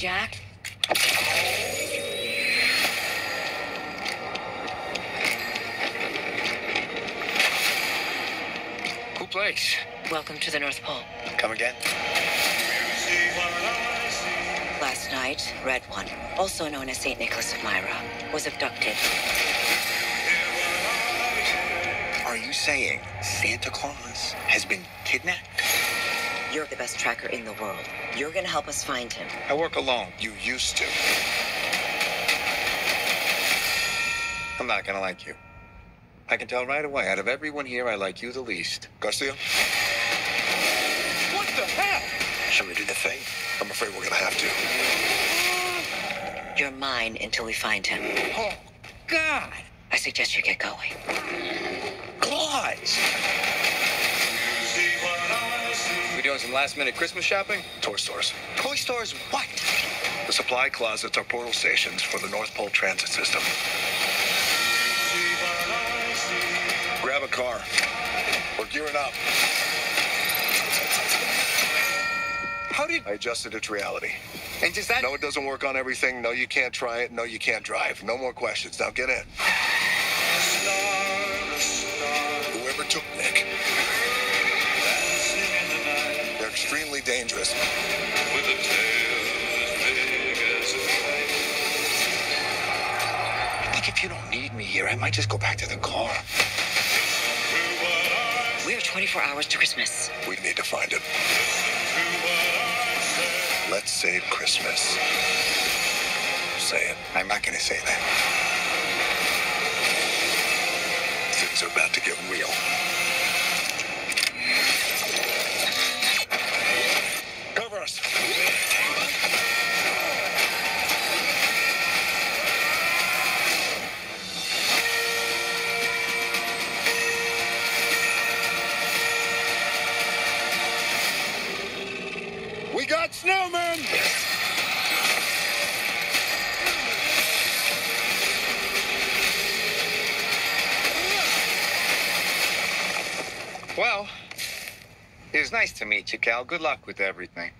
Jack. Cool place. Welcome to the North Pole. Come again? Last night, Red One, also known as St. Nicholas of Myra, was abducted. Are you saying Santa Claus has been kidnapped? You're the best tracker in the world. You're gonna help us find him. I work alone. You used to. I'm not gonna like you. I can tell right away. Out of everyone here, I like you the least. Garcia, What the hell? should we do the thing? I'm afraid we're gonna have to. You're mine until we find him. Oh, God. I suggest you get going. Claus! We doing some last minute Christmas shopping? Toy stores. Toy stores what? The supply closets are portal stations for the North Pole Transit System. Grab a car. We're gearing up. How did... I adjusted it to reality. And does that... No, it doesn't work on everything. No, you can't try it. No, you can't drive. No more questions. Now get in. Whoever took extremely dangerous. I think if you don't need me here, I might just go back to the car. We're 24 hours to Christmas. We need to find him. Let's save Christmas. Say it. I'm not gonna say that. Things are about to get real. Snowmen! Well, it was nice to meet you, Cal. Good luck with everything.